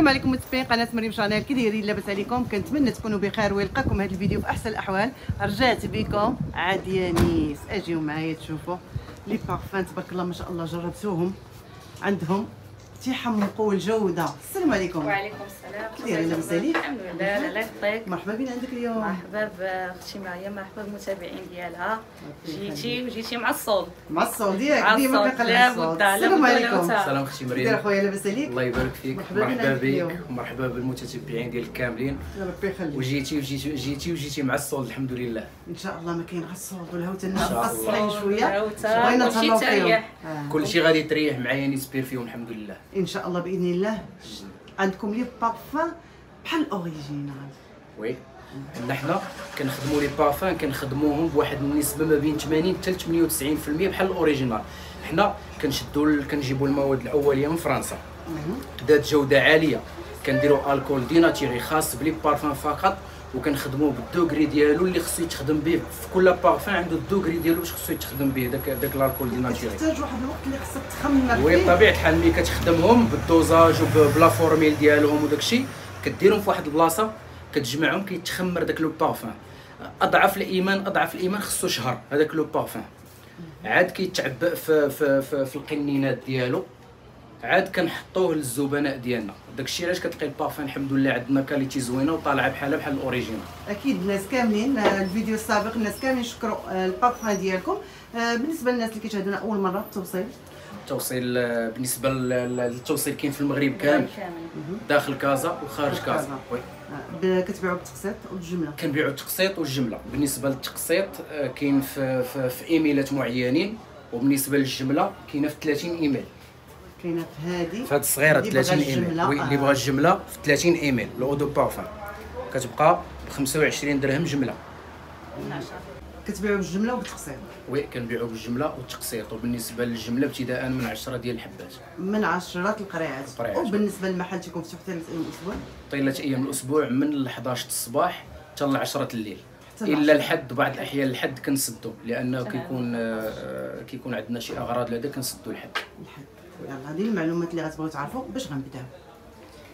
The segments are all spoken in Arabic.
السلام عليكم متابعين قناة مريم شانيل. كي دايرين لاباس عليكم كنتمنى تكونوا بخير ويلقاكم هذا الفيديو في أحسن الأحوال. رجعت بكم عاد يانيس. أجيو معايا تشوفوا. les parfums تبارك الله ما شاء الله جربتوهم عندهم. تيحمقوا الجوده السلام عليكم. وعليكم السلام. كي دايرين لاباس عليك الحمد لله. لا يخطيك مرحبا بين عندك اليوم. مرحبا باختي مريم مرحبا بالمتابعين ديالها. جيتي وجيتي مع ال soldes مع ال soldes ديالك ديما كنقلع لا ال soldes. بد، لا السلام عليكم. ولا سلام أختي مريم. خويا لاباس عليك؟ الله يبارك فيك. مرحبا بك. ومرحبا بالمتتبعين ديالك كاملين ربي يخليك. وجيتي وجيتي وجيتي وجيتي مع ال soldes الحمد لله. إن شاء الله ما كاين غير ال soldes والهوت الناس إن شاء الله. مقصرين شوية. بغينا كلشي نتهلاو فيهم تريح. كل شيء غادي تريح معايا نسبير فيهم الحمد لله. إن شاء الله بإذن الله عندكم les parfums بحال ال original oui عندنا حنا كنخدموا les parfums كنخدموهم بواحد النسبة ما بين 80 حتى 98% بحال ال original. حنا كنشدوا كنجيبوا المواد الأولية من فرنسا. ذات جودة عالية. كنديروا alcool dénaturé خاص ب les parfums فقط. وكنخدموه بال degré ديالو اللي خصو يتخدم به في كل بارفان عنده ال degré ديالو باش خصو يتخدم به داك داك ال alcool dénaturé تحتاج واحد الوقت اللي خصك تخمر oui فيه بطبيعة الحال ملي كتخدمهم بال dosage وب la formule ديالهم وداك الشيء كديرهم في واحد البلاصة كتجمعهم كيتخمر داك le parfum أضعف الايمان أضعف الإيمان خصو شهر هذاك le parfum عاد كيتعبأ في في في, في القنينات ديالو. عاد كنحطوه للزبناء ديالنا. داكشي علاش كتلقى البارفان الحمد لله عندنا qualité زوينة وطالعة بحالها بحال ال original. أكيد الناس كاملين آه، الفيديو السابق الناس كاملين شكروا آه، البارفان ديالكم. آه، بالنسبة للناس اللي كيشاهدونا أول مرة التوصيل؟ التوصيل بالنسبة لل- للتوصيل كاين في المغرب كامل. داخل كازا وخارج كازا. oui. كتبيعوا بالتقسيط والجملة. كنبيعوا التقسيط والجملة. بالنسبة للتقسيط كاين في, في, في ml ات معينين وبالنسبة للجملة كاينة في 30 ml. كاينة في هذه هذه الصغيرة اللي بغى 30 ml. oui اللي آه. بغى الجملة في 30 ml. ال eau de parfum كتبقى ب 25 درهم جملة. كتبيعوا بالجملة وبالتقسيط. oui كنبيعوا بالجملة والتقسيط وبالنسبة للجملة ابتداء من 10 ديال الحبات. من عشرات القريعات. القريعات. وبالنسبة للمحل تيكون مفتوح حتى الأسبوع. طيلة أيام الأسبوع من ال 11 الصباح حتى ل 10 الليل. إلا. الحد بعض الأحيان الحد كنسدو. لأنه كيكون آه، كيكون عندنا شي أغراض لهذا كنسدو الحد. الحد. يلا هذه المعلومات اللي غتبغيو تعرفوا باش غنبداو.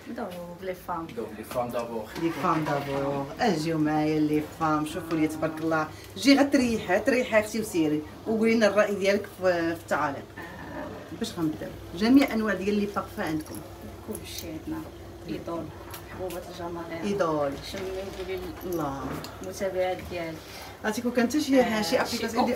نبداو ب les femmes نبداو ب les femmes d'abord. les femmes d'abord. أجيو معايا les femmes شوفوا لي تبارك الله. جي غتريحي تريحي أختي وسيري. وقولي لنا الرأي ديالك في, في التعاليق. باش غنبداو. جميع أنواع ديال les parfums عندكم. كلشي عندنا. إيدول محبوبة الجماهير إيدول. شمي قولي الله. المتابعات ديالك عرفتي كون كانت شي آه، شي شي application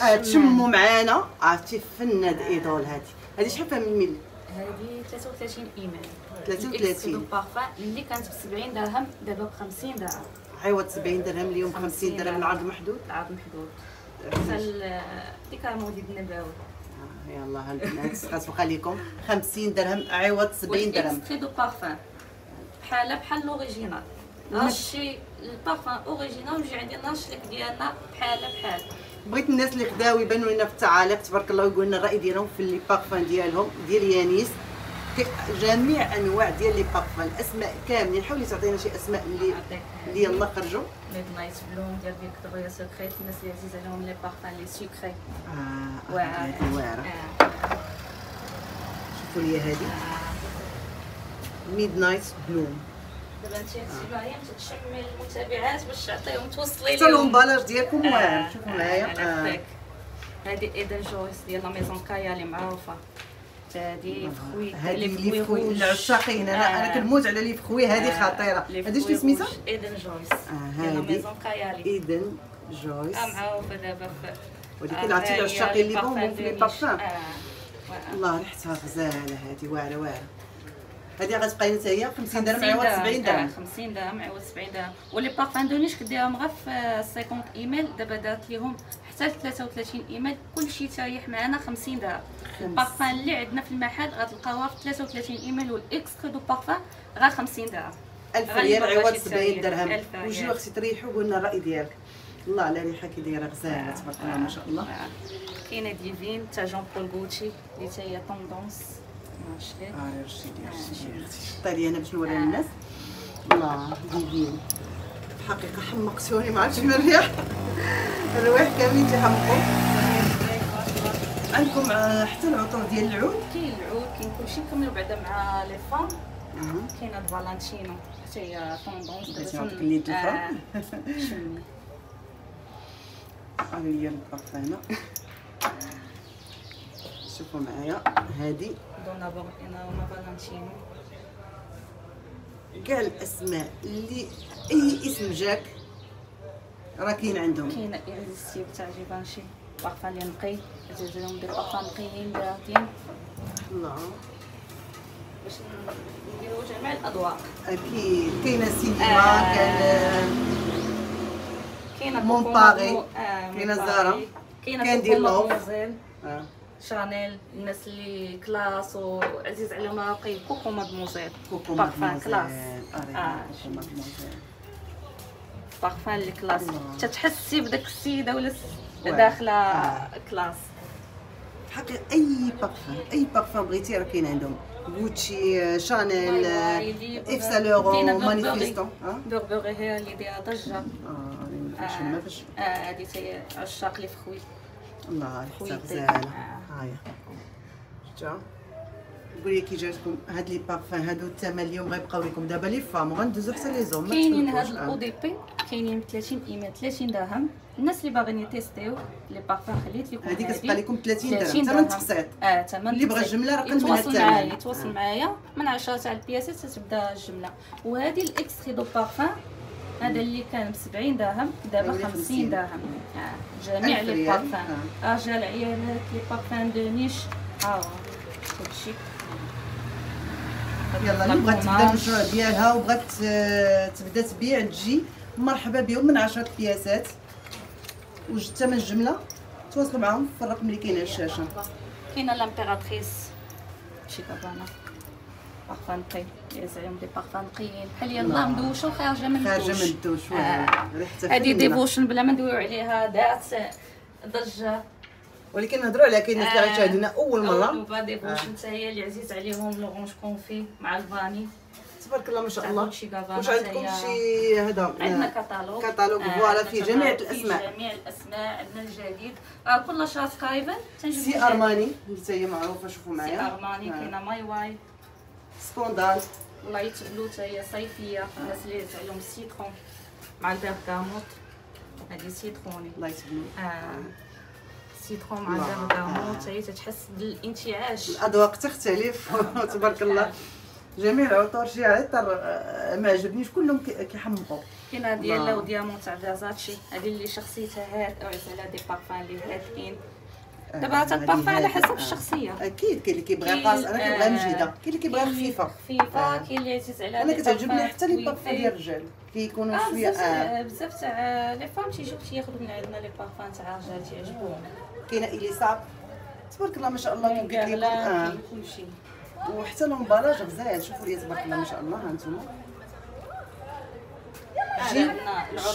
آه، تشموا. معانا. عرفتي فناد إيدول هادي. هادي شحال فيها من ml هذه 33 ml. 33. بارفان اللي كانت ب 70 درهم دابا ب 50 درهم. عوض 70 درهم اليوم 50 50 درهم العرض محدود؟ العرض محدود. حتى ديك مولد النبوي آه، يلا البنات غتبقى لكم 50 درهم عوض 70 درهم. وال extrait de parfum. بحال بحال ال original. هادشي ال parfum original ويجي عندي ناشلك ديالنا بحال بحال. بغيت الناس اللي خداو يبانوا لنا في التعاليق تبارك الله ويقولوا لنا الرأي ديالهم في les parfums ديالهم ديال يانيس. جميع أنواع ديال les parfums الاسماء كاملين. حاولي تعطينا شي أسماء اللي اللي يلا خرجوا. Midnight Bloom ديال فيكتوريا سكريت الناس اللي عزيز عليهم les parfums les sucrés آه. هذه واعرة. آه. شوفوا لي هذه. Midnight Bloom دابا انت تتشمي المتابعات باش تعطيهم توصلي حتى لهم ال emballage ديالكم آه، واعر. شوفوا آه، معايا. على آه. إيدن جويس ديال la maison كايالي اللي معروفة. هادي فخوي هذه لي فخوي العشاقين. أنا أنا آه. كنموت على لي فخوي. هذه خطيرة. هذه شنو سميتها؟ إيدن جويس. آه، ديال la. maison كايالي إيدن جويس. آه معروفة دابا ولكن عرفتي العشاقين اللي بون في les parfums الله ريحتها غزالة هذه واعرة واعرة. هذه غتبقى حتى هي 50 درهم عوض 70 درهم. 50 درهم عوض 70 درهم. و les parfums de niche كديرهم غير في 50 ml دابا دارت ليهم حتى ل 33 ml كلشي تريح معنا 50 درهم. البارفان اللي عندنا في المحل غتلقاوها في 33 ml وال extrait de parfum غير 50 درهم. 1000 غالبا ريال عوض ماشي 70 ساهل. درهم. 1000 ريال. وجيو أختي تريحوا وقولنا الرأي ديالك. الله على ريحة كي دايرة غزالة تبارك الله ما شاء الله. آه. كاينة Divine تاع Jean Paul Gaultier اللي تا هي tendance آه رشيدي رشيدي حطي لي أنا باش نوريها للناس الله Divine في الحقيقة حمقتوني ما عرفتش من الريح الروايح كاملين تيحمقوا عندكم آه، حتى العطور ديال العود كاين العود كاين كلشي نكملوا بعدا مع les femmes. كاينة Valentino حتى هي tendance نعطيك اليد الأخرى؟ شمي هذه هي البارفانة شوفوا معايا هذه Donna Born in Roma Valentino كاع الأسماء اللي اي اسم جاك؟ راه كاين عندهم. كاينة Irresistible تاع Givenchy بارفان اللي نقي عزيز لهم des parfums نقيين باردين الله. باش نديرو جميع الاذواق أكيد كاينة Cinéma. كان كاينة Mon Paris، كاينة. Zara، كاينة كان Coco آه. Chanel الناس اللي classe وعزيز عليهم راقي Coco Mademoiselle Coco parfum. classe آه، آه،. بارفان اللي كلاس. تتحسي بداك السيده ولا. داخله آه. كلاس حقيقة أي بارفان أي بارفان بغيتي راه كاين عندهم غوتشي شانيل واي آه، واي، ليبر. ايف سان لورون كاينة بوربوري. مانيفيستو آه بوربوري هي اللي دايرة ضجة آه ما فيش آه، عشاق لي فخوي خويا يحفظك طيب. زاله آه. هايا قولي كي جاتكم هاد لي بارفان هادو الثمن اليوم غيبقاو لكم دابا لي فام وغندوزو حتى لي زوم كاينين. هاد آه. الاو دي بي كاينين ب 30 ml 30 درهم الناس اللي باغيين يتيستيو les parfums خليت لكم هادي. كتبقى لكم 30 درهم 30 ثمن تقسيط آه ثمن اللي بغى. الجملة راه منها يتواصل. معايا يتواصل. معايا من 10 تاع البياسات تتبدا الجملة وهذه ال extrait de parfum هذا اللي كان ب 70 درهم دابا ولا 50 50. درهم. آه. جميع les. parfums. رجال عيالات les parfums de niche. ها هو كلشي يلا اللي بغات تبدا المشروع ديالها وبغات آه، تبدا تبيع تجي. مرحبا بهم من 10 بياسات وج ثمن الجمله تواصلوا معاهم في الرقم اللي كاين على الشاشة. كاينة L'Impératrice. شي Gabbana parfum نقي يزعم des parfums نقيين بحال هي الله مدوشه وخارجه من خارجه من الدوش الدوش آه. ريحتها فنة. Devotion بلا ما ندويو عليها دات ضجة. ولكن نهضروا عليها كاين اللي آه. غيشاهدونا أول مرة. نوبا Devotion. حتى هي اللي عزيز عليهم l'orange confite مع ال vanille تبارك الله ما شاء الله. واش عندكم. شي هذا؟ عندنا آه، كتالوج كتالوج آه، voilà فيه جميع الأسماء. جميع الأسماء. عندنا الجديد. آه، كل شهر سكايفن تنجيبو Sì. Armani. حتى هي معروفة شوفوا Sì معايا Armani آه. كاينة My Way. Scandal. Light Blue حتى هي صيفيه الناس اللي عليهم ال citron مع ال bergamote هذه citronné Light Blue آه. citron مع. ال bergamote هي تتحس بالانتعاش الاذواق تختلف تبارك الله جميع العطور شي عطر ما عجبنيش كلهم كي- كيحمقوا كاينة ديالا الله. و Diamond تاع فيرزاتشي هذه اللي شخصيتها هاد أو على des parfums اللي هادئين دابا هذه البارفان على. حسب آه. الشخصية. أكيد كاين اللي كيبغي قاصح أنا كنبغيها آه، مجهده كاين اللي كيبغيها خفيفه خفيفة آه. كاين اللي عزيز على أنا كتعجبني حتى les. parfums ديال الرجال. كيكونوا شوية بزاف آه. بزاف تاع les femmes تيجيو تياخذوا من عندنا les parfums تاع الرجال تيعجبوهم. كاينة Elie Saab تبارك الله ما شاء الله لكم كامله آه. كلشي. وحتى l'emballage غزال شوفوا لي تبارك الله ما شاء الله ها عندنا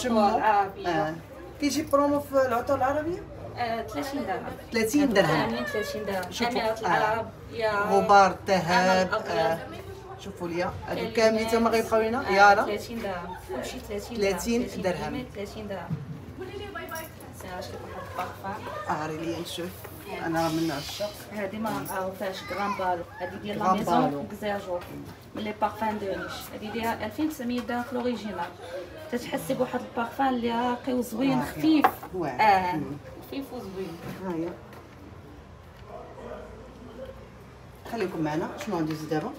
شمو. العطور العربيه كيجي برومو في العطور العربية؟ آه، 30 درهم. 30 هادو درهم. كاملين 30 درهم. شوفوا، آه. العرب يا غبار الذهب. آه. شوفوا لي هادو. كاملين تما غيبقاو آه، يارا 30 درهم. كلشي 30 30 درهم. ml 30 درهم. سير شوف واحد البارفان عاري لي نشوف أنا من عشاق. هذه ما عرفهاش Grand Bal و. هذه ديال la. maison كزاجور من les parfums de niche هذه ديال 2900 درهم في ال original. تتحسي بواحد البارفان اللي راقي وزوين. خفيف. آه. خفيف وزوين هاهي خليكم معنا. شنو ندوز دابا؟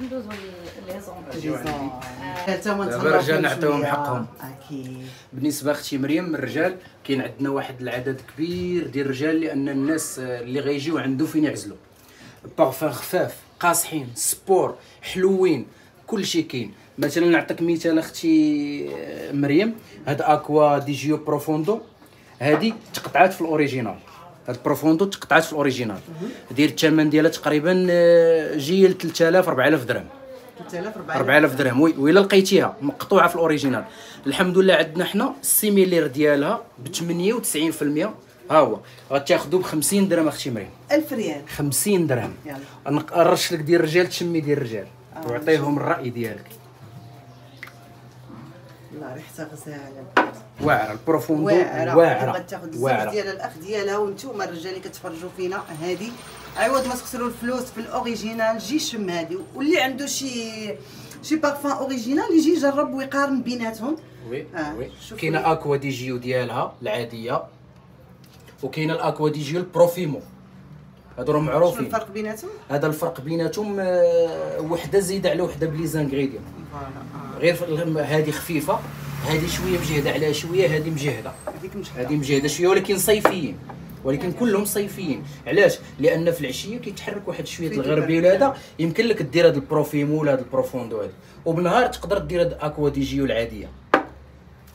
ندوزو les hommes جيزون حتى ما دابا الرجال نعطيوهم. حقهم. أكيد. بالنسبة أختي مريم الرجال كاين عندنا واحد العدد كبير ديال الرجال لأن الناس آه، اللي غيجيو عنده فين يعزلوا. parfums خفاف قاصحين sport حلوين كل شيء كاين. مثلا نعطيك مثال أختي آه، مريم. هاد Acqua di Giò Profondo. هادي تقطعات في ال original. هاد Profondo تقطعات في ال original. داير الثمن ديالها تقريبا آه، جي ل 3000 4000 درهم 3000 4000 درهم. oui وإلا لقيتيها مقطوعة في ال original. الحمد لله عندنا حنا ال similaire ديالها ب 98% ها هو. غتاخذوا ب 50 درهم أختي مريم. 1000 ريال. 50 درهم. يلا. نقرش لك ديال الرجال تشمي ديال الرجال. آه، وعطيهم الرأي ديالك. الله ريحتها غزاله واعرة ال Profondo واعرة. واعرة غتاخذ ديال الاخ ديالها وأنتم الرجال اللي كتفرجوا فينا هذه عوض ما تخسروا الفلوس في ال original جي شم هادي. واللي عنده شي شي parfum original يجي يجرب ويقارن بيناتهم. oui آه، oui. كاينة. Acqua di Giò ديالها العادية وكاينة ال Acqua di Giò ال Profumo. هادو راهم شنو معروفين الفرق بيناتهم؟ هذا الفرق بيناتهم آه، وحدة زايدة على وحدة ب les ingrédients آه. غير هذه خفيفة هذه شوية مجهده عليها شوية هذه مجهدة. هذه مجهدة شوية ولكن صيفيين. ولكن كلهم صيفيين. علاش؟ لأن في العشية كيتحرك واحد شوية الغربي. ولا هذا يمكن لك دير هذا ال Profumo ولا هذا ال Profondo هذا وبنهار تقدر دير هاد Acqua di Giò العادية.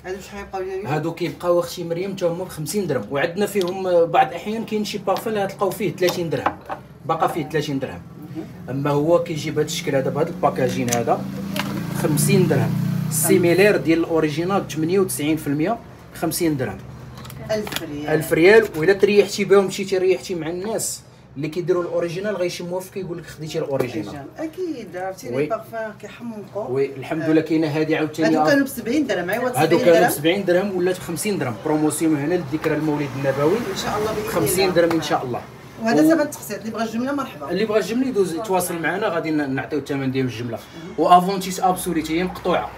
هادو شحال يبقاو هادو كيبقاو أختي مريم تا هما ب 50 درهم وعندنا فيهم بعض الأحيان كاين شي بارفان تلقاو فيه 30 درهم باقا فيه 30 درهم. أما هو كيجي بهذا الشكل هذا بهذا ال packaging هذا 50 درهم. similaire ديال ال original 98% 50 درهم. 1000 ريال. 1000 ريال وإلا تريحتي بهم مشيتي ريحتي مع الناس. اللي كيديروا ال original غيشموها فيك يقول لك خديتي ال original. أكيد عرفتي؟ les. parfums كيحمقوا oui الحمد لله كاينة هذه عاوتاني. هادو كانوا ب 70 درهم. عوض 70 هادو كانوا ب درهم. 70 درهم ولات ب 50 درهم. promotion هنا للذكرى المولد النبوي. إن شاء الله بإذن 50 الله. درهم إن شاء الله. وهذا ثمن التقسيط اللي بغى الجملة مرحبا. اللي بغى الجملة يدوز يتواصل معنا. غادي نعطيو الثمن ديال الجملة. و Aventus Absolu هي مقطوعة.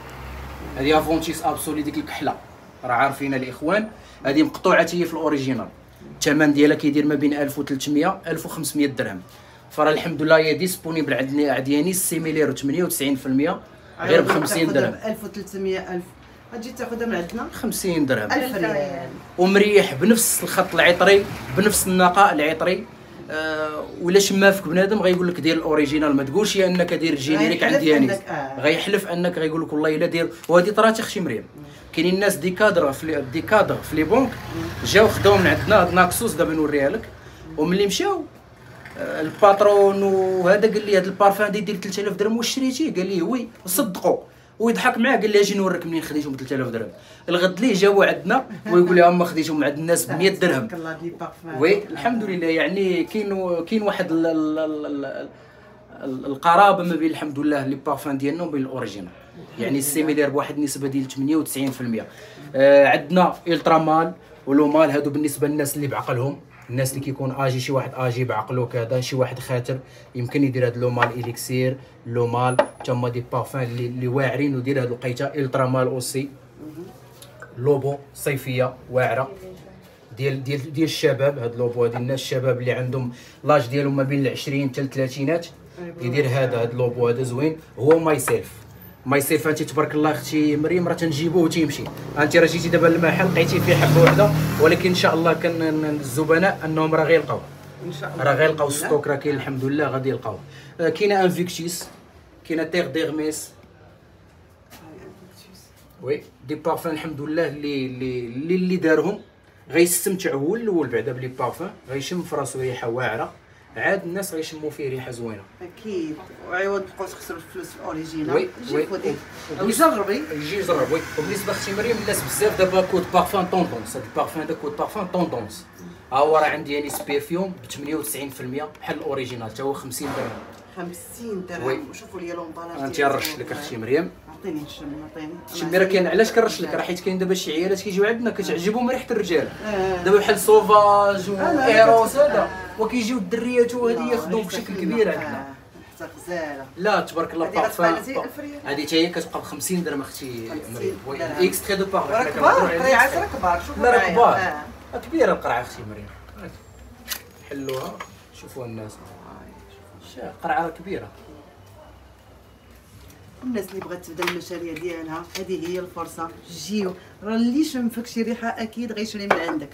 هذه Aventus Absolu ديك الكحلة. راه عارفين الإخوان. هذه مقطوعة هي في ال original. الثمن ديالها كيدير ما بين 1300 1500 درهم. فراه الحمد لله هي disponible عندنا عندي ال similaire 98% غير ب 50 درهم. 1300 1000 غتجي تاخذها من عندنا؟ 50 درهم. 1000 ريال. ومريح بنفس الخط العطري بنفس النقاء العطري. آه ولا شما فيك بنادم غيقول لك دير ال original. ما تقولش يا إنك دير ال générique غيحلف عند يانيس أنك- آه. غيحلف إنك غيقول لك والله إلا دير. وهذه طرات أختي مريم. كاينين الناس des cadres في des cadres في les banques جاو خداو من عندنا هاد Naxos دابا نوريها لك. وملي مشاو آه، ال patron وهذا قال لي هذا البارفان دي دير 3000 درهم. واش شريتيه؟ قال لي oui صدقوا ويضحك معاه قال لي أجي نوريك منين خديتهم ب 3000 درهم. الغد ليه جاوا عندنا ويقول لي اما خديتهم من عند الناس ب 100 درهم. oui الحمد لله يعني كاين كاين واحد ال ال ال ال ال القرابة ما بين الحمد لله les parfums ديالنا وبين ال original. يعني ال similaire بواحد النسبة ديال 98% آه عندنا Ultra Male و Le Male هادو بالنسبة للناس اللي بعقلهم. الناس اللي كيكون آجي شي واحد آجي بعقله كذا شي واحد خاتر يمكن يدير هاد Le Male Elixir Le Male تما des parfums اللي, اللي واعرين ودير هاد الوقيته Ultra Male aussi. Le Beau صيفية واعرة. ديال ديال ديال الشباب هاد Le Beau هادي الناس الشباب اللي عندهم l'âge ديالهم ما بين ال 20 حتى الثلاثينات يدير هذا هاد ال Le Beau هذا زوين. هو Myself Myself انت تبارك الله أختي مريم راه تنجيبوه وتيمشي. انت راه جيتي دابا للمحل لقيتي فيه حبة واحدة ولكن إن شاء الله كان الزبناء أنهم راه غيلقاو. إن شاء الله. راه غيلقاو بإذن الله. stock راه كاين الحمد لله غادي يلقاو. آه، كاينة Invictus كاينة Terre d'Hermès. oui des parfums الحمد لله اللي اللي اللي, اللي دارهم غيستمتع هو الأول بعدا ب les parfums غيشم في راسو ريحه واعره عاد الناس غيشموا فيه ريحة زوينة. أكيد. وعوض تبقاو تخسروا الفلوس في ال original. oui، جي oui. خذي. جربي يجي يجرب oui. وبالنسبة أختي مريم الناس بزاف دابا que des parfums tendance هاد البارفان هذا que des parfums tendance ها هو راه عندي يعني سبيرفيوم ب 98% بحال ال original حتى هو 50 درهم. 50 oui. درهم شوفوا لي l'emballage أنت نرش لك أختي مريم. عطيني الشم عطيني شمي راه كاين علاش كنرش لك؟ راه حيت كاين دابا شي عيالات كيجيو عندنا كتعجبهم ريحة الرجال. آه. دابا بحال Sauvage و Eros كنت- هذا آه. وكيجيو الدريات وهذه ياخذوهم بشكل كبير عندنا. غزالة. لا تبارك الله بارفان. هذه حتى هي كتبقى ب 50 درهم أختي 50 مريم. oui درهم. extrait de parfum راه كبار قريعات راه كبار. شوفوا لا راه. كبار. آه. كبيرة القرعة أختي مريم. حلوها. شوفوا الناس. قرعه كبيرة. الناس اللي بغات تبدأ المشاريع ديالها هذه هي الفرصة. جيو. راه اللي شمفك شي ريحة أكيد غيشري من عندك.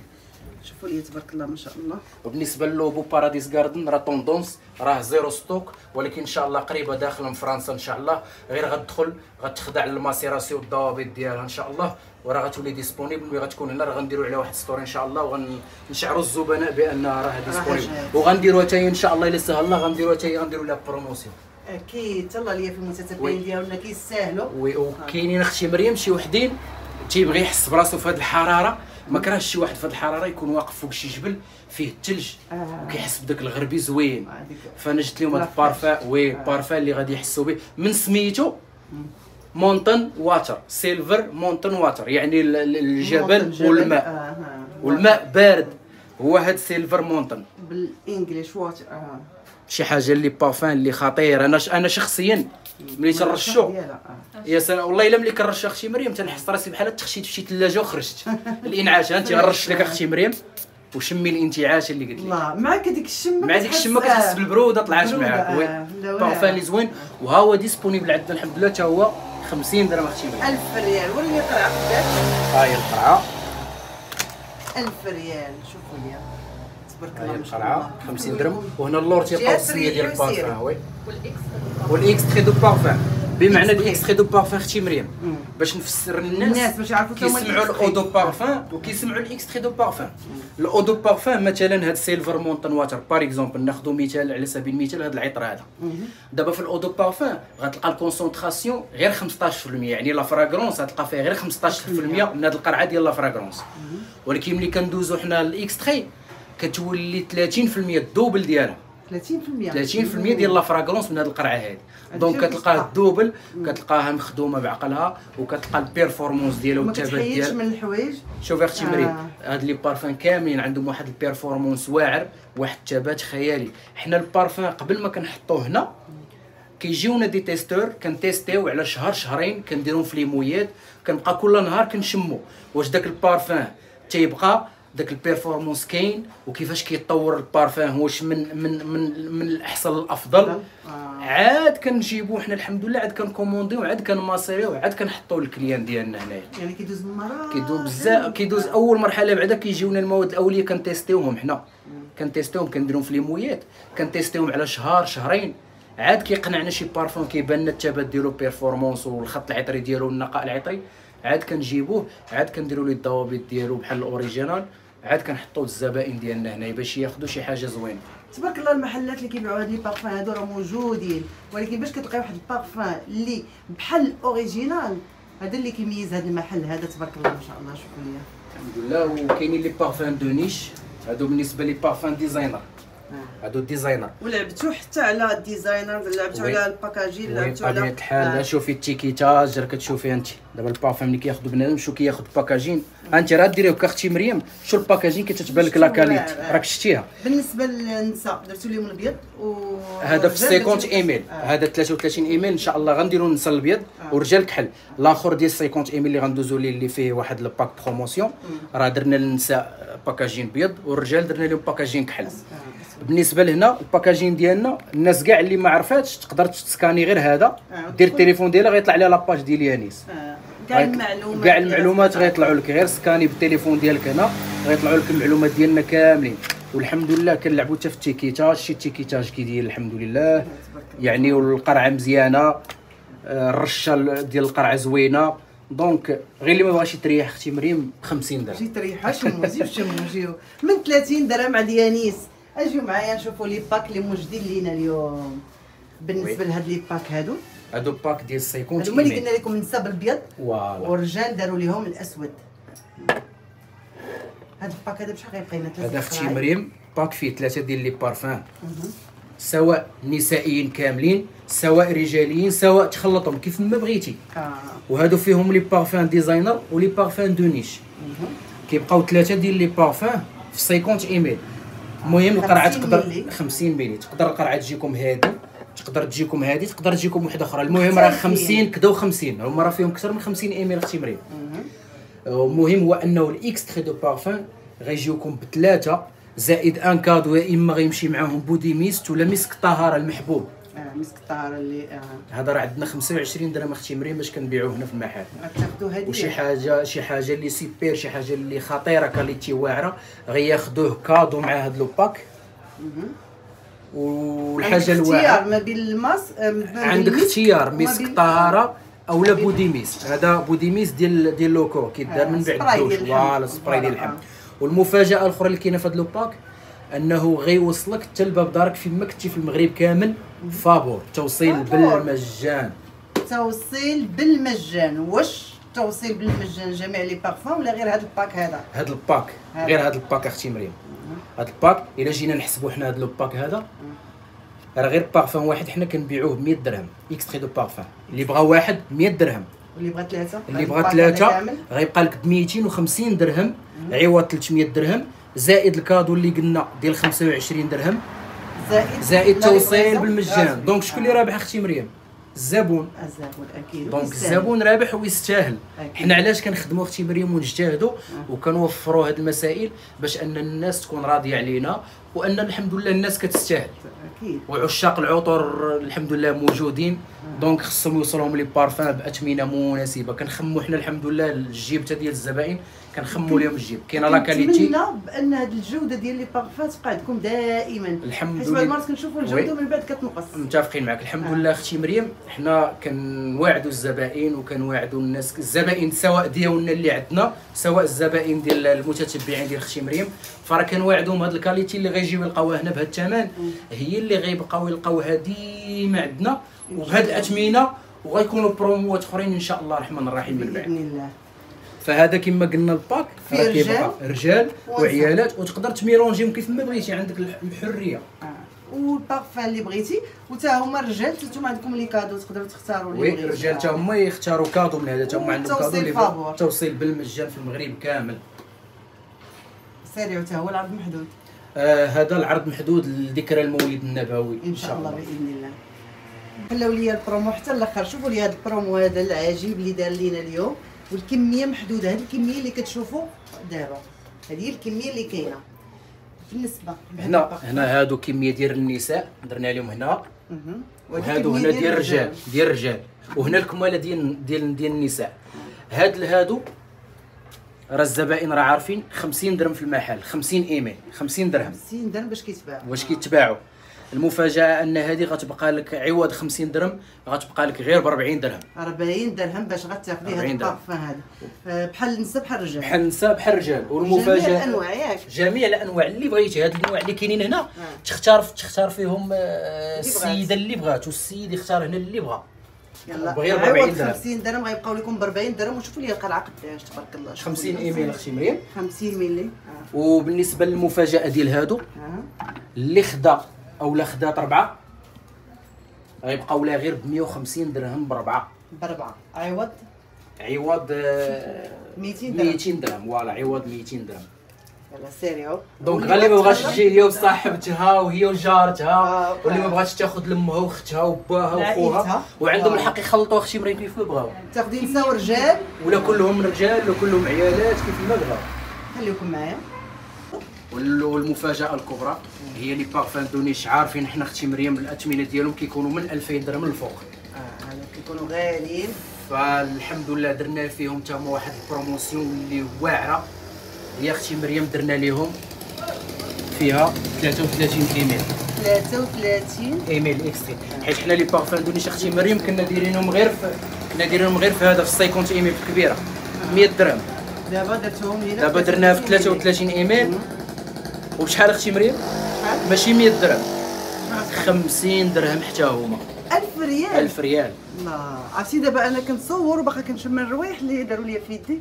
شوفوا لي تبارك الله ما شاء الله. وبالنسبة ل Le Beau Paradise Garden راه tendance راه zéro stock ولكن إن شاء الله قريبة داخله من فرنسا إن شاء الله. غير غتدخل غتخضع لل macération والضوابط ديالها إن شاء الله. وراه غتولي disponible ملي غتكون هنا راه غنديروا عليها واحد story إن شاء الله وغنشعروا الزبناء بانها راه disponible جاهز. وغنديروها حتى إن شاء الله إلا سهل الله غنديروها حتى غنديروا لها promotion أكيد. تهلا ليا في. المتتبعين ديالنا كيستاهلوا وي- وكاينين أختي مريم شي وحدين تيبغي يحس براسو في هذه الحرارة. ما كرهش شي واحد في هذه الحرارة يكون واقف فوق شي جبل فيه الثلج آه. وكيحس بداك الغربي زوين. فانا جبت لهم هذا لا ال parfum oui آه. بارفان اللي غادي يحسوا به. من سميتو Mountain Water. Silver Mountain Water. يعني ال- ال- الجبل جبل. والماء. آه، آه. والماء بارد. هو هاد Silver Mountain. بال English water آه. شي حاجة اللي بارفان اللي خطير. أنا ش... أنا شخصيا ملي تنرشو آه. يا سلام والله إلا ملي كنرش أختي مريم تنحس راسي بحال تخشيت في شي ثلاجه وخرجت. الإنعاش أنت نرش لك أختي مريم؟ وشمي الإنتعاش اللي قلت لك. الله معك هذيك الشمة مع ديك الشمة كتحس بالبرودة طلعت معاك. آه. oui ولا. بارفان اللي زوين. وها هو disponible عندنا الحمد لله حتى هو 50 درهم أختي مريم. 1000 ريال. وريني قرعه قداش ها هي القرعة. 1000 ريال. شوفوا لي تبارك الله القرعه الله. 50 درهم. وهنا اللور تيبقى جات الصينيه ديال ال parfum oui. وال ex وال extrait de parfum بمعنى extrait. ال extrait de parfum أختي مريم. باش نفسر الناس للناس باش يعرفوا كيسمعوا الإكستري. الاودو بارفان وكيسمعوا الاكستري دو بارفان الاودو بارفان مثلا هاد سيلفر مونتن واتر باغ اكزومبل ناخذ مثال على سبيل المثال هاد العطر هذا. دابا في ال eau de parfum غتلقى ال concentration غير 15% يعني la fragrance غتلقى فيها غير 15% من هاد القرعة ديال la fragrance ولكن ملي كندوزو حنا ال extrait كتولي 30% ال double ديالها. 30% 30% ديال لا فراغرونس من هاد القرعة هادي. هادشي donc اللي كتلقاه كتلقى. ال double كتلقاها مخدومة بعقلها وكتلقى ال performance ديالها والثبات ديالها. من الحوايج؟ شوفي أختي آه. مريم هاد les parfums كاملين عندهم واحد ال performance واعر واحد الثبات خيالي. حنا البارفان قبل ما كنحطوه هنا كيجيونا des testeurs كنتيستيو على شهر شهرين كنديرهم في les mouillettes كنبقى كل نهار كنشمو. واش داك البارفان تيبقى داك ال performance كاين وكيفاش كيتطور البارفان واش من من من من الأحسن للأفضل. آه. عاد كنجيبو حنا الحمد لله عاد كنكومونديو عاد كنماسيريو عاد كنحطو لل clients ديالنا هنايا. يعني كيدوز مرة كيدوز بزاف كيدوز أول مرحلة بعدا كيجيونا المواد الأولية كنتيستيوهم حنا. كنتيستيوهم كنديرهم في les mouillettes. كنتيستيوهم على شهر شهرين. عاد كيقنعنا شي بارفون كيبان لنا الثبات ديالو performance والخط العطري ديالو والنقاء العطري. عاد كنجيبوه عاد كنديروا ليه الضوابط ديالو بحال ال original عاد كنحطوه للزبائن ديالنا هنا باش ياخذوا شي حاجة زوينة. تبارك الله المحلات اللي كيبيعوا هاد les parfums هادو راه موجودين ولكن باش كتلقاي واحد البارفان اللي بحال ال original هذا اللي كيميز هذا المحل هذا تبارك الله ما شاء الله شوفوا لي الحمد لله وكاينين لي بارفان دو نيش هادو بالنسبة لي بارفان ديزاينر هادو ديزاينر ولعبتوا حتى على الديزاينر لعبتوا وي. على الباكاجين وي لعبتوا على الحال. آه. شوفي التيكيتاج راه كتشوفي انت دابا البارفان ملي كياخذ بنادم شو كياخذ باكاجين انت راه ديريه كاختي مريم شو الباكاجين كتتبان لك لا كاليتي واعر. راك شتيها بالنسبة للنساء درتوا لهم الابيض و هذا في والرجال 50 درتوا- إيميل آه. هذا 33 إيميل إن شاء الله غنديروا النساء الابيض آه. ورجال كحل الآخر ديال 50 ml اللي غندوزو ليه اللي فيه واحد ال pack promotion راه درنا للنساء packaging بيض والرجال درنا لهم packaging كحل آه. بالنسبة لهنا ال packaging ديالنا الناس كاع اللي ما عرفاتش تقدر تسكاني غير هذا آه. دير التليفون ديالها غيطلع عليها la page ديال يانيس آه. كاع المعلومات كاع المعلومات غيطلعوا لك غير سكاني بالتليفون ديالك هنا غيطلعوا لك المعلومات ديالنا كاملين. والحمد لله كنلعبوا حتى في ال étiquetage شي ال étiquetage كيدير الحمد لله. يعني والقرعة مزيانة آه، الرشة ديال القرعة زوينة. donc غير اللي ما بغاش يتريح أختي مريم ب 50 درهم جيت ريحه شمو زيد شمو جيو من 30 درهم على يانيس اجيو معايا نشوفوا les packs اللي موجودين لينا اليوم. بالنسبة. لهاد les packs هادو. هادو pack ديال 50 هادو هما اللي قلنا لكم النساء بالابيض voilà. والرجال داروا ليهم الاسود. هاد ال pack هذا بشحال غيبقى لنا هذا أختي. مريم. pack فيه ثلاثة ديال les parfums. سواء نسائيين كاملين سواء رجاليين سواء تخلطهم كيف ما بغيتي. آه. وهادو فيهم les parfums designer و les parfums de niche. كيبقاو ثلاثة ديال les parfums في 50 ml. المهم القرعة 50 تقدر ml. 50 ml. تقدر القرعة تجيكم هادي تقدر تجيكم هادي تقدر تجيكم وحده أخرى. المهم راه 50 كدا و50 هما راه فيهم أكثر من 50 ml أختي مريم. مهم. المهم هو أنه ال extrait de parfum غيجيوكم بثلاثة. زائد un cadeau يا إما غيمشي معاهم body mist ولا مسك الطهاره المحبوب. آه مسك الطهاره اللي آه. هذا راه عندنا 25 درهم أختي مريم باش كنبيعوه هنا في المحل. غتاخدوا هادي؟ وشي حاجة شي حاجة اللي سيبير شي حاجة اللي خطيرة qualité واعرة. غياخدوه cadeau مع هاد le pack. والحاجة عندك اختيار الواعره ما بين الماس آه، عندك اختيار مسك طهاره أولا body mist. هذا body mist ديال ديال لوكو كيدار آه، من بعد الدوش. voilà spray ديال voilà، الحمض والمفاجأة الأخرى اللي كاينة في هذا le pack أنه غيوصلك حتى لباب دارك فين ما كنتي في المغرب كامل. فابور توصيل. بالمجان. توصيل بالمجان. واش توصيل بالمجان؟ جميع les parfums ولا غير هذا ال pack هذا؟ هذا ال pack. غير هذا ال pack أختي مريم. هذا ال pack إلا جينا نحسبوا حنا هذا le pack هذا راه غير بارفان واحد حنا كنبيعوه ب 100 درهم. extrait de parfum اللي بغى واحد 100 درهم. واللي بغى ثلاثة اللي بغى ثلاثة. غيبقى لك ب 250 درهم. عوض 300 درهم. زائد ال cadeau اللي قلنا ديال 25 درهم. زائد زائد لا توصيل livraison بالمجان. donc شكون اللي رابح أختي مريم؟ الزبون. الزبون أكيد. donc. الزبون رابح ويستاهل. حنا علاش كنخدموا أختي مريم ونجتهدوا وكنوفروا هاد المسائل باش أن الناس تكون راضية علينا وأن الحمد لله الناس كتستاهل. أكيد. وعشاق العطر الحمد لله موجودين. donc خصهم يوصلهم les parfums بأثمنة مناسبة. كنخمو حنا الحمد لله الجيب حتى ديال الزبائن. كنخمو لهم الجيب. كاينة la qualité نتمنى بأن هذه الجودة ديال les parfums تبقى عندكم دائما. الحمد حيت لله. المرات كنشوفوا الجودة ومن بعد كتنقص. متفقين معك الحمد آه. لله أختي مريم. حنا كنواعدوا الزبائن وكنواعدوا الناس. الزبائن سواء ديالنا اللي عندنا سواء الزبائن ديال المتتبعين ديال أختي مريم. فراه كنواعدوهم هاد ال qualité اللي غيجيو يلقاوها هنا بهذا الثمن. هي اللي غيبقاو يلقاوها ديما عندنا. وبهاد الأثمنة وغيكونوا promoيات أخرين إن شاء الله الرحمن الرحيم. من بعد بإذن الله. فهذا كما قلنا ال pack فيه رجال رجال. وعيالات وتقدر تميلونجيهم كيف ما بغيتي عندك الح- الحرية آه. والبارفان اللي بغيتي وتا هما الرجال نتوما عندكم لي cadeau تقدروا تختاروا اللي بغيتو. الرجال تا هما يختاروا cadeau من هذا تا هما عندهم cadeau اللي. توصيل بالمجان في المغرب كامل سريع تا هو العرض محدود آه هذا العرض محدود لذكرى المولد النبوي إن شاء الله بإذن الله خلوا لي البرومو حتى الأخر شوفوا لي هذا البرومو هذا العجيب اللي دار لينا اليوم والكمية محدودة. هذه الكمية اللي كتشوفوا دابا. هذه هي الكمية اللي كاينة. بالنسبة هنا هنا هادو كمية ديال النساء درنا لهم هنا. وهادو هنا ديال الرجال ديال الرجال. وهنا الكمالة ديال ديال ديال النساء. هاد هادو راه الزبائن راه عارفين 50 درهم في المحل 50 إيميل 50 درهم. 50 درهم باش كيتباع واش كيتباعوا المفاجأة أن هذه غتبقى لك عوض 50 درهم غتبقى لك غير ب 40 درهم. 40 درهم باش غتاخدي هذا 40 درهم. البارفان هذا آه، بحال النساء بحال الرجال. بحال النساء بحال الرجال. جميع والمفاجاه الأنواع ياك. جميع الأنواع. اللي بغيتي هاد الانواع اللي كاينين هنا تختار تختار فيهم آه،. السيدة اللي بغات والسيد يختار هنا اللي بغى يلا. بغير ب 40 عوض درهم. 50 درهم غيبقاو لكم ب 40 درهم. وشوفوا لي القلعة قداش تبارك الله. شوفوا 50 لي. ml أختي مريم. 50 ملي. آه. وبالنسبة للمفاجأة ديال هادو آه. اللي خدا أو لا خدات أربعة؟ غيبقاو لها غير ب 150 درهم بربعه بربعه عوض؟ عوض آه، 200 درهم. 200 درهم. voilà عوض 200 درهم. يلا sérieux. donc واللي غالي ما بغات بغاش تهلا؟ تجي هي وصاحبتها وهي وجارتها. آه، واللي ما آه. بغاتش تاخذ لامها واختها وباها عائلتها. وعندهم آه. الحق يخلطوا أختي مريم كيف ما بغاو. تاخدي نساء ورجال ولا كلهم رجال ولا كلهم عيالات كيف ما بغاو. خليكم معايا. والمفاجأة الكبرى هي les parfums de niche عارفين حنا أختي مريم الأثمنة ديالهم كيكونوا من 2000 درهم للفوق آه كيكونوا غاليين. فالحمد لله درنا فيهم تا هما واحد ال promotion اللي واعرة. هي أختي مريم درنا لهم فيها 33 ml. 33 ml extrait. حيت حنا les parfums de niche أختي مريم كنا دايرينهم غير في كنا دايرينهم غير في هذا في 50 ml كبيره 100 درهم. دابا درتهم لينا دابا درناها في 33 ml. وبشحال أختي مريم؟ ماشي 100 درهم. 50 درهم حتى هما. 1000 ريال؟ 1000 ريال. الله عرفتي دابا أنا كنصور وباقا كنشم الروايح اللي داروا لي في يدي.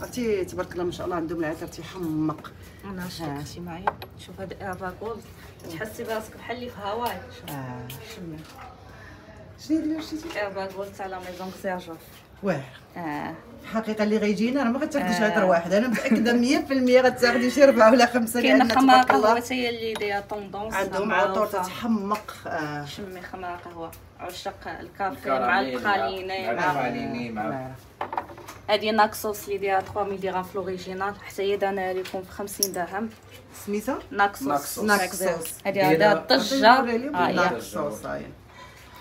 عرفتي تبارك الله ما شاء الله عندهم العطر تيحمق. أنا آه. شفتي معايا. شوف هاد ايفا جولد تحسي براسك بحال اللي في هاواي. شوف. آه. شمي شنو اللي شتي ايفا جولد تاع لا ميزون سيرجوف واعر آه. الحقيقة اللي غيجينا راه ما غتاخديش آه. عطر واحد. أنا متأكدة 100% غتاخدي شي ربعه ولا خمسة كاين خماقة هو الله هي اللي دايره طوندونس عندهم عطور تتحمق آه. شمي خماقة هو. عشاق الكافي مع البراليني مع البراليني، مع-. هادي ناكسوس اللي دايره 3 ملغ في الاوريجينال حتى هي دانا لكم في 50 درهم. سميتها؟ ناكسوس ناكسوس. دايرة- هذا الطجه ناكسوس، هاي.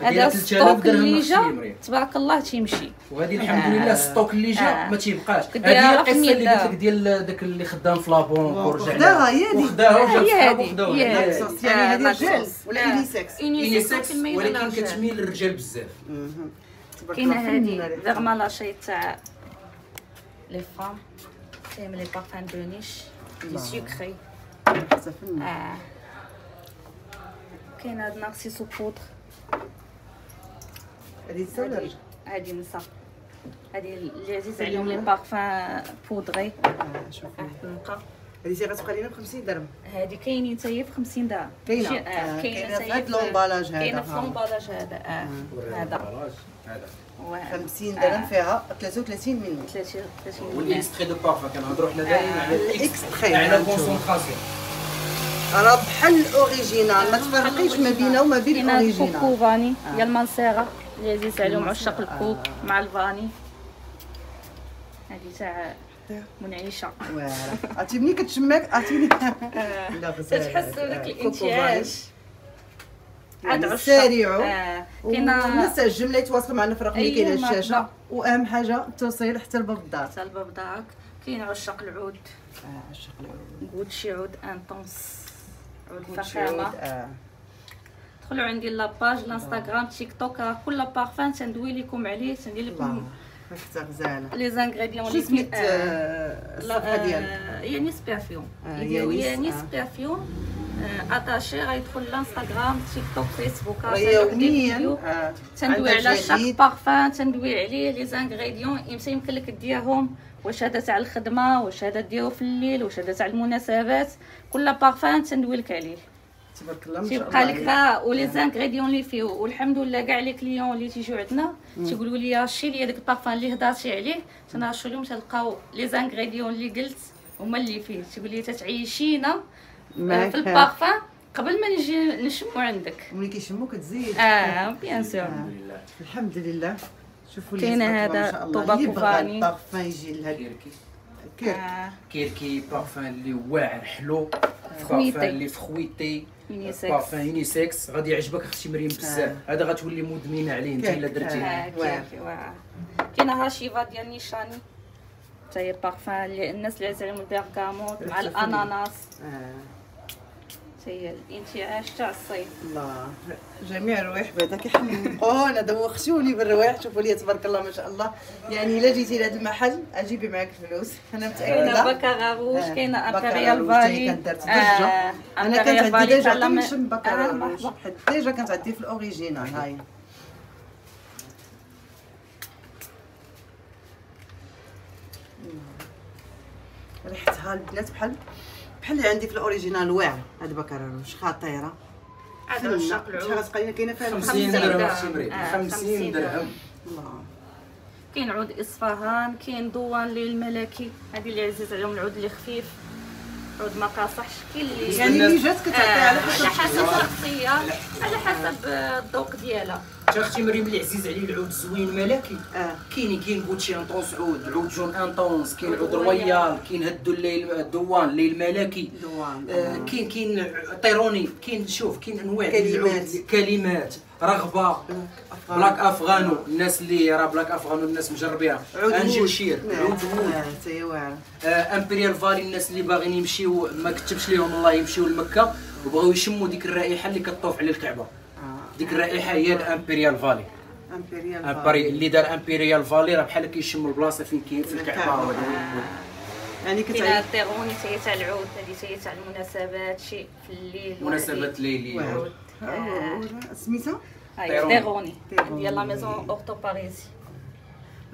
هذا دايرة 3000 الستوك اللي جا تبارك الله تيمشي وهذه الحمد لله الستوك اللي جا آه. ما تيبقاش هذه القصة اللي قلت لك ديال داك اللي خدام في لابون ورجع وخداها هي دي. وخداها آه، وجاب هي صحابو هذه، خداوها هي هي هذه. هذه. ناكسوس يعني آه، هذه رجال ناكسوس. ولا آه. يونيسكس ولكن. كتميل للرجال بزاف كاينة الريحة؟ فيغما لاشي تاع لي فام تايم لي بارفان دو نيش لي الله. سكري حتى فين. آه كاين هاد نارسيسو بودر هذه ولا هادي رجل؟ هادي النساء هادي اللي عزيز عليهم لي بارفان بودغي. آه، شوفي. النقا هذه غتبقى لينا ب 50 درهم. هذه كاينين حتى هي ب 50 درهم. كاينة. آه، آه، كاينة في هي هاد لومبالاج هذا. كاينة في. لومبالاج هذا آه هذا هذا. واحد 50 درهم. فيها 33 ملي 30 30 والإكستري دو بارفان كنهضروا حنا دايما على. كونسونطراسيون راه بحال الأوريجينال. ما تفرقيش ما بينه وما بين الأوريجينال. فاني. ديال المنصيره عزيز عليهم عشاق الكوك مع الفاني. هذه تاع منعشة. واعرة. عرفتي ملي كتشماك عرفتيني لا غزاله تتحسوا داك آه، الانتعاش يعني عاد سارعوا آه. كاينة الناس الجملة يتواصلوا معنا في الرقم اللي كاين على الشاشة. وأهم حاجة التوصيل حتى لباب الدار. حتى الباب داك كاين عشاق العود. آه عشق العود. نقول شي عود انطونس عود فخامة. آه. دخلوا عندي لاباج الانستغرام تيك توك راه كل بارفان تندوي لكم عليه تندير لكم حتى غزاله لي زانغريديون شو سميت آه، الصفحة ديالك؟ نيس بيرفيوم آه، يانيس، آه. بيرفيوم اتاشي غيدخل الانستغرام تيك توك فيسبوك يوميا آه، تندوي عندها على شاك. بارفان تندوي عليه لي زانغريديون يمشي يمكن لك ديرهم. واش هذا تاع الخدمة واش هذا ديرو في الليل واش هذا تاع المناسبات. كل بارفان تندوي لك عليه. تبارك الله ما شاء الله تيبقى لك. ها ولي زانغريديون اللي فيه والحمد لله كاع لي كليون اللي تيجيو عندنا تيقولوا لي شي لي هذاك البارفان اللي هضرتي عليه. تنرشوا لهم تلقاو لي زانغريديون اللي قلت هما اللي فيه. تيقول لي تتعيشينا معاك. في البارفان قبل ما نجي نشمو عندك. ملي كيشمو كتزيد آه بيان سور. الحمد لله. الحمد لله شوفوا لي الله هذا. طوباكو بغى فاني. البارفان يجي لهاد كيركي كير آه. كيركي بارفان اللي واعر حلو. بارفان اللي فخويتي. بارفان يونيسكس غادي يعجبك أختي مريم بزاف. هذا غتولي مدمنة عليه أنت إلا درتيه آه، واعر. كاينة Hacivat ديال Nishane؟ حتى هي بارفان اللي الناس اللي عزيز عليهم البرغاموت مع الأناناس. آه. الانتعاش تاع الصيف الله. جميع الروايح بعدا كيحمقونا دوختوني بالروايح. شوفوا لي تبارك الله ما شاء الله. يعني إلا جيتي لهذا المحل أجيبي معاك الفلوس أنا كاينة متأكدة. Baccarat Rouge آه، كاينة Imperial Valley. أنا كانت عندي déjà. حتى نشم Baccarat Rouge حيت déjà كانت عندي في ال original هاي. ريحتها البنات بحال بحال اللي عندي في الأوريجينال واعر هاد بكرة روج خطيرة. عاد شحال لنا كاينة فيها؟ 50 خمسين درهم. درهم. أختي مريم آه، 50 خمسين درهم. الله. كاين عود إصفهان كاين دوان للملكي هذه اللي عزيز عليهم العود اللي خفيف. عود ما قاصحش. كاين اللي يعني اللي جات كتعطي على حسب حسب الشخصية على حسب الذوق ديالها. أختي مريم اللي عزيز عليه العود زوين ملكي آه كاينين كاين بوتشي انطونس عود عود جون انطونس كاين عود رويال كاين هادو الليل الدوان الليل ملكي دوان آه، كاين كاين طيروني كاين شوف كاين انواع كلمات. كلمات رغبه بلاك افغانو الناس اللي راه بلاك افغانو الناس مجربيها عود انجل وود. شير نعم. عود آه، امبريال فالي الناس اللي باغيين يمشيو ما كتبش ليهم الله يمشيو لمكه وبغاو يشموا ديك الرائحه اللي كطوف على الكعبه ديك الرائحة هي الامبريال فالي امبريال امبري اللي دار امبريال فالي راه بحال كيشموا البلاصه فين كاين في الكعبة. وهذا. يعني كتعيش هي تاع العود هذه تاع المناسبات شي في الليل مناسبات ليلية آه. آه، سميتها. Terroni Terroni. ديال la maison Orto Parisi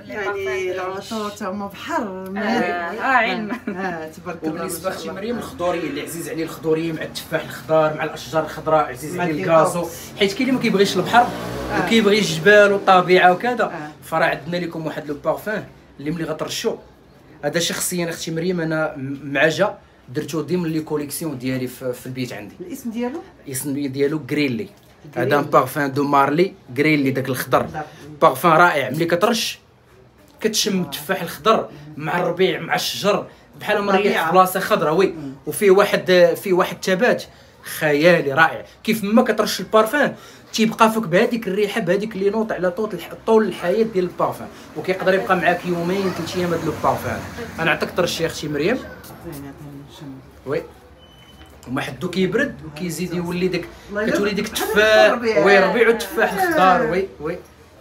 يعني العطور تا هما بحر آه، علم. آه تبارك الله ما وبالنسبة شاء أختي الله. مريم الخضورية اللي عزيز عليه الخضورية مع التفاح الخضار مع الأشجار الخضراء عزيز عليه. ال gazon حيت كاين اللي ما كيبغيش البحر آه. وكيبغي الجبال والطبيعة وكذا آه. فراه عندنا لكم واحد le parfum اللي ملي غترشو هذا شخصيا أختي مريم أنا معجبة درتو ضمن les collections ديالي في, في البيت عندي الاسم ديالو الاسم ديالو Greenley هذا. Parfums de Marly Greenley داك الخضر بارفان رائع ملي كترش كتشم التفاح الخضر مع الربيع مع الشجر. بحال ما ريح طبيعة. في بلاصه خضراء oui. وفيه واحد فيه واحد الثبات خيالي رائع. كيف ما كترش البارفان تيبقى فيك بهذيك الريحة بهذيك les notes على طول الح- طول الحياة ديال البارفان. وكيقدر يبقى معاك يومين ثلاث أيام هذا البارفان. أنا عطيك ترش يا أختي مريم. oui. وما حدو كيبرد وكيزيد يولي داك. كتولي ديك التفاح. oui ربيع والتفاح الخضار. oui oui.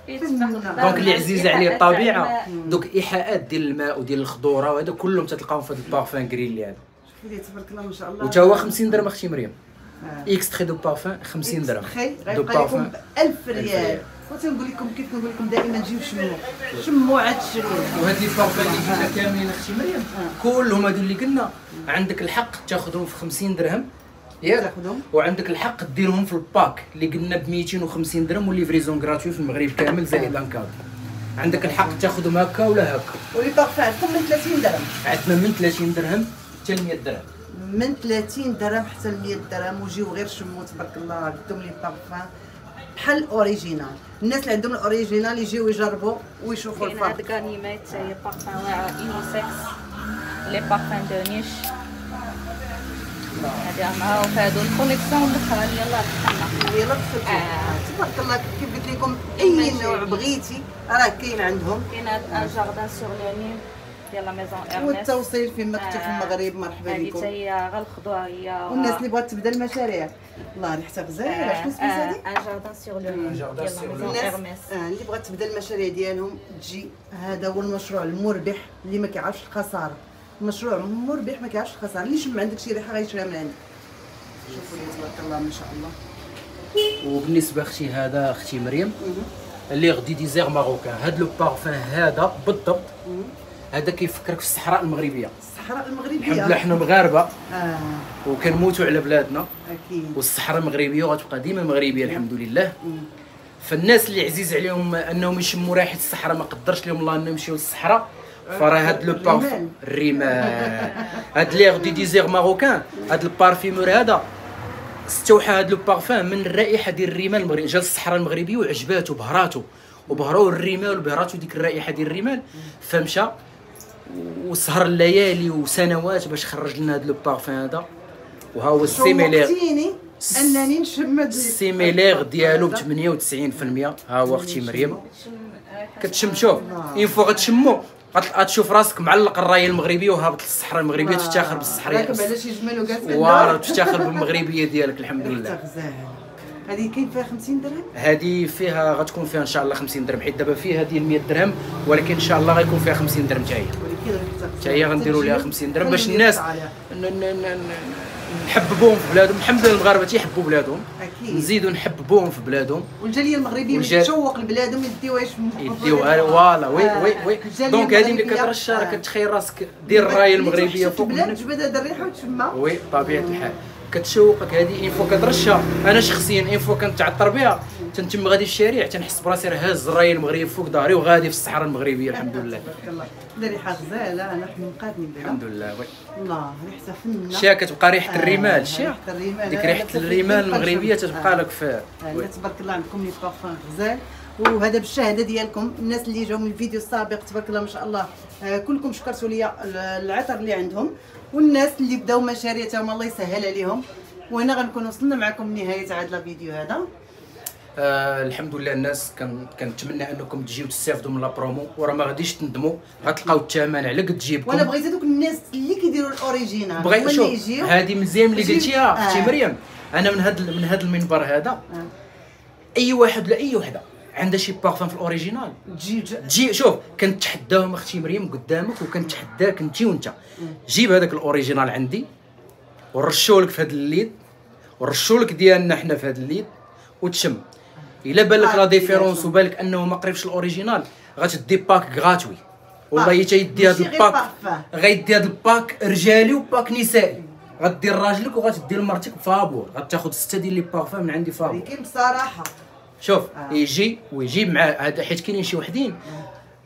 donc اللي عزيز عليه الطبيعة. دوك الايحاءات ديال الماء وديال الخضورة وهذا كلهم تتلقاهم في هذا ال parfum Greenley هذا. شوفي لي تبارك الله ما شاء الله. وتا هو 50 درهم أختي مريم. آه. extrait de parfum 50 درهم. de parfum ب 1000 ريال. وتنقول لكم كيف كنقول لكم دائما جيو شموا شموا عاد تشريو وهاد les parfums اللي قلنا كاملين أختي مريم كلهم هادو اللي قلنا عندك الحق تاخذهم في 50 درهم. ياك وعندك الحق ديرهم في ال pack اللي قلنا ب 250 درهم و la livraison gratuite في المغرب كامل زائد un cadeau عندك الحق تاخذهم هكا ولا هكا؟ و les parfums عندكم من 30 درهم. عندنا من 30 درهم حتى ل 100 درهم. من 30 درهم حتى ل 100 درهم وجيو غير شموا تبارك الله عندهم les parfums بحال ال original الناس اللي عندهم ال original يجيو يجربوا ويشوفوا كاين هاد الفرق Ganymede هي بارفان واعر unisexe les parfums de niche ال collection دخلنا يلا آه. تبارك الله كيف قلت لكم أي نوع بغيتي راه كاين عندهم. كاين هاد Un Jardin sur le Nil ديال la maison Hermès والتوصيل في مكتب في آه. المغرب مرحبا بكم. هي الخضورة هي والناس اللي بغات تبدأ المشاريع. الله ريحتها غزاله شنو سميت هذه Un Jardin sur le ديال la maison آه اللي بغات تبدأ المشاريع ديالهم تجي. هذا هو المشروع المربح اللي ما كيعرفش الخسارة. مشروع مربح ما كيعرفش الخسارة. اللي يشم عندك شي ريحة غيشريها من عندك؟ شوفوا لي تبارك الله ما شاء الله. وبالنسبة أختي هذا أختي مريم اللي L'Air du Désert Marocain. هاد le parfum هذا بالضبط هذا كيفكرك في الصحراء المغربية. الصحراء المغربية. الحمد لله حنا مغاربة. آه. وكنموتوا على بلادنا. أكيد. والصحراء مغربيه وغتبقى ديما مغربية الحمد لله. فالناس اللي عزيز عليهم أنهم يشموا ريحه الصحراء ما قدرش لهم الله أنهم يمشيو للصحراء. فراه هاد le parfum الرمال هاد L'Air du Désert Marocain هاد ال parfumeur هذا استوحى هاد le parfum من الرائحه ديال الرمال المغربي جا للصحراء المغربيه وعجباتو بهراتو وبهراو الرمال وبهراتو ديك الرائحه ديال الرمال فمشى وسهر الليالي وسنوات باش خرج لنا هاد le parfum هذا وها هو ال similaire انني نشم ال similaire ديالو ب 98% ها هو أختي مريم كتشم شوف une fois غتشمو غت- غتشوف راسك معلق الرايه المغربيه وهابط للصحراء المغربية تفتخر بالصحراء. راكب على شي جمل وقالت وارا تفتخر بالمغربية ديالك الحمد لله. هذه كاين فيها 50 درهم؟ هذه فيها غتكون فيها إن شاء الله 50 درهم حيت دابا فيها ديال 100 درهم ولكن إن شاء الله غيكون فيها 50 درهم حتى هي حتى هي غنديروا لها 50 درهم باش الناس نحببوهم في بلادهم. الحمد لله المغاربة تيحبوا بلادهم. أكيد. نزيدوا نحببوهم في بلادهم. والجالية المغربية والجا- ملي تشوق لبلادهم يديوها يشموا يديوها voilà oui oui oui. آه، الجالية donc هذه المغربية، كترشى راه آه. كتخيل راسك دير الرايه المغربيه فوق البلاد منك تجبد هذا الريحه وتشمها oui بطبيعه الحال. كتشوقك هذه une fois كترشها أنا شخصيا une fois كنتعطر بها. تنتم غادي في الشارع تنحس براسي راه هاز الرايه المغربيه فوق ظهري وغادي في الصحراء المغربية الحمد لله. تبارك الله لا ريحه غزاله نحن مقادنين بها. الحمد لله oui. الله ريحتها فنة. شا كتبقى ريحة آه، الرمال الرمال. ديك هذا ريحة الرمال المغربية. تتبقى آه. لك في آه، تبارك الله عندكم les parfums غزال. وهذا بالشهادة ديالكم. الناس اللي جاوا من الفيديو السابق تبارك الله ما شاء الله آه، كلكم شكرتوا لي العطر اللي عندهم. والناس اللي بداو مشاريع تاهم الله يسهل عليهم. وهنا غنكون وصلنا معكم لنهايه هذا الفيديو هذا. آه الحمد لله الناس كان كنتمنى أنكم تجيو تستافدوا من لا برومو وراه ما غاديش تندموا. غتلقاو الثمن على قد جيبكم. وأنا بغيت هذوك الناس اللي كيديروا الأوريجينال. بغي هما شوف اللي يجيو. هذه مزيان اللي قلتيها آه. أختي مريم. أنا من هذا من هذا المنبر هذا آه. أي واحد ولا أي وحدة عندها شي بارفان في ال original. تجي تجي شوف كنتحداهم أختي مريم قدامك وكنتحداك انت وأنت. جيب هذاك ال original عندي ونرشولك في هذا اليد ونرشولك ديالنا حنا في هذا اليد وتشم. إلا بان لك la différence وبان لك أنه ما قريبش ال original. غتدي pack gratuit والله pack. تيدي هذا ال pack. غيدي هذا ال pack رجالي و pack نسائي. غدير راجلك وغتدير مرتك فابور غتاخذ ستة ديال les parfums من عندي فابور. ولكن بصراحة. شوف آه. يجي ويجيب مع هذا حيت كاينين شي وحدين.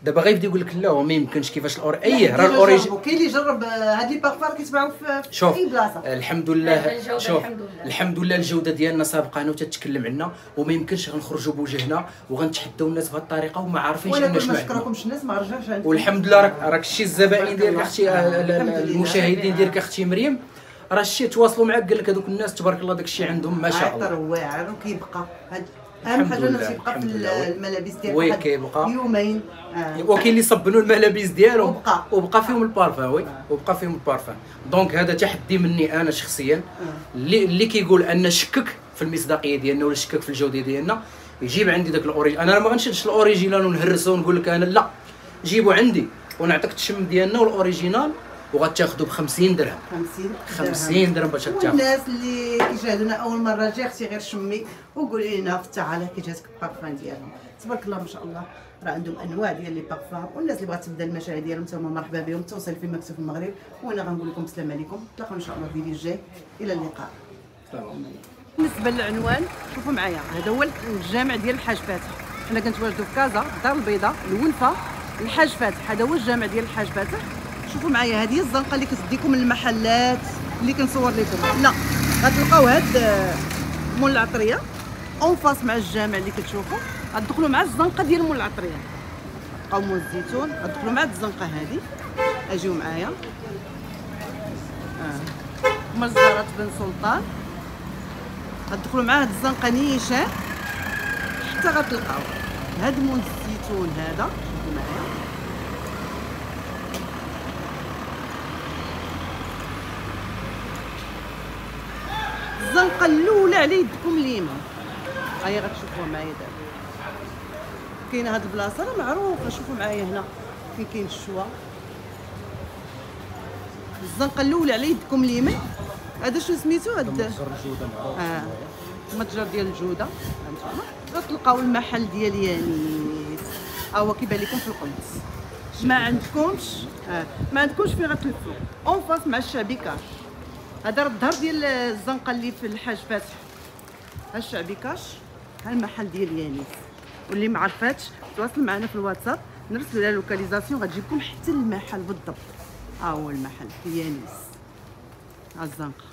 دابا غيبدا يقول لك لا هو ما يمكنش كيفاش الاور إيه راه ال origine كاين اللي جرب آه، هاد les parfums كيتباعوا في في شوف اي بلاصة الحمد لا، لله شوف الحمد لله. الحمد لله الجودة ديالنا سابقة أنا وتتكلم عنا وما يمكنش غنخرجوا بوجهنا وغنتحداو الناس بهذه الطريقة وما عارفينش كل شنو ما شكركمش الناس ما رجعش والحمد لله راك راك شتي الزبائن ديالك. أختي آه،. المشاهدين ديالك أختي مريم راه شتي تواصلوا معاك قال لك هذوك الناس تبارك الله داك الشيء عندهم ما شاء عطر الله واعر وكيبقى هاد أهم حاجة إنه تيبقى في. الملابس ديالك oui كيبقى. يومين آه. وكاين اللي صبنوا الملابس ديالهم وبقى. وبقى فيهم ال parfum oui وبقى فيهم ال parfum donc هذا تحدي مني أنا شخصيا اللي اللي كيقول أن شكك في المصداقية ديالنا ولا شكك في الجودة ديالنا يجيب عندي داك ال origine أنا ما غنشدش ال original ونهرسو ونقول لك أنا لا جيبوا عندي ونعطيك الشم ديالنا وال original وغتاخذوا ب 50 درهم. 50 50 درهم باش تاخذ والناس اللي كيشاهدونا أول مرة جي أختي غير شمي وقولي لنا في التعاليق كي جاتك البارفان ديالهم. تبارك الله ما شاء الله. راه عندهم أنواع ديال les parfums والناس اللي بغات تبدا المشاريع ديالهم تما مرحبا بهم توصل في مكتب المغرب. وأنا غنقول لكم السلام عليكم. نتلاقاو إن شاء الله في الفيديو الجاي. إلى اللقاء. سلام. عليكم. بالنسبة للعنوان شوفوا معايا. هذا هو الجامع ديال الحاج فاتح. حنا كنتواجدوا في كازا الدار البيضاء الولفه الحاج فاتح. هذا هو الجامع ديال الحاج فاتح. شوفوا معايا هذه الزنقة اللي كتديكم المحلات اللي كنصور لكم. لا غتلقاو هاد آه، مول العطرية أون فاس مع الجامع اللي كتشوفوا غتدخلوا مع الزنقة ديال مول العطرية. تلقاو مول الزيتون غتدخلوا مع الزنقة هذه أجيو معايا. آه. مزرعه بن سلطان. غتدخلوا مع هاد الزنقة نيشان. حتى غتلقاو هاد مول الزيتون هذا شوفوا معايا الزنقة الأولى على يدكم اليمين هيا غتشوفوها معايا دابا. كاينة هاد البلاصة؟ راه معروفة. شوفوا معايا هنا. فين كاين الشوا. الزنقة الأولى على يدكم اليمين هذا شنو سميتو؟ هاد آه. متجر ديال الجودة. غتلقاو المحل ديال يانيس. ها هو كيبان لكم في القدس ما عندكمش؟ آه. ما عندكمش فين غتلفوا en face مع الشعبي كاش. هذا الظهر ديال الزنقة اللي في الحاج فاتح. ها الشعبي كاش ها المحل ديال يانيس واللي ما عرفاتش تواصل معنا في الواتساب. نرسلوا لها لوكاليزاسيون غتجيبكم حتى المحل بالضبط. ها هو المحل في يانيس ها الزنقة.